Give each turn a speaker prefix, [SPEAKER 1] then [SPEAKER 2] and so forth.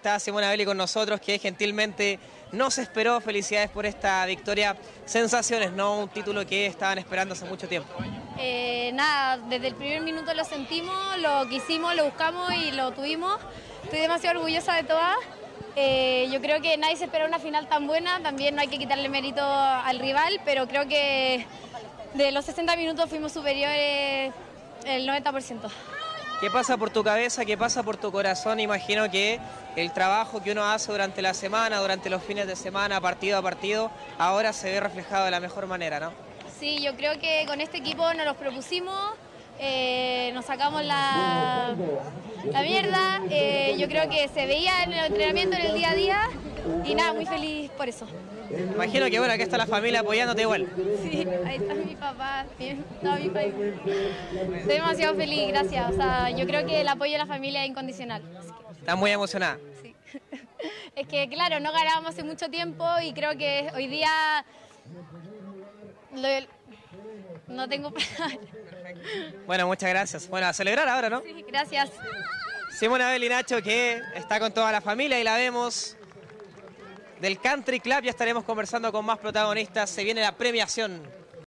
[SPEAKER 1] Está Simona Belli con nosotros, que gentilmente nos esperó. Felicidades por esta victoria. Sensaciones, ¿no? Un título que estaban esperando hace mucho tiempo.
[SPEAKER 2] Eh, nada, desde el primer minuto lo sentimos, lo quisimos, lo buscamos y lo tuvimos. Estoy demasiado orgullosa de todas. Eh, yo creo que nadie se espera una final tan buena, también no hay que quitarle mérito al rival, pero creo que de los 60 minutos fuimos superiores el 90%.
[SPEAKER 1] ¿Qué pasa por tu cabeza? ¿Qué pasa por tu corazón? Imagino que el trabajo que uno hace durante la semana, durante los fines de semana, partido a partido, ahora se ve reflejado de la mejor manera, ¿no?
[SPEAKER 2] Sí, yo creo que con este equipo nos los propusimos, eh, nos sacamos la, la mierda, eh, yo creo que se veía en el entrenamiento, en el día a día, y nada, muy feliz por eso.
[SPEAKER 1] Imagino que bueno, aquí está la familia apoyándote igual.
[SPEAKER 2] Sí, ahí está mi papá, todo mi país. Estoy demasiado feliz, gracias. O sea, yo creo que el apoyo de la familia es incondicional.
[SPEAKER 1] Estás muy emocionada.
[SPEAKER 2] Sí. Es que, claro, no ganábamos hace mucho tiempo y creo que hoy día lo- no tengo palabras.
[SPEAKER 1] Bueno, muchas gracias. Bueno, a celebrar ahora, ¿no?
[SPEAKER 2] Sí, gracias.
[SPEAKER 1] Simona Nacho, que está con toda la familia y la vemos del Country Club. Ya estaremos conversando con más protagonistas. Se viene la premiación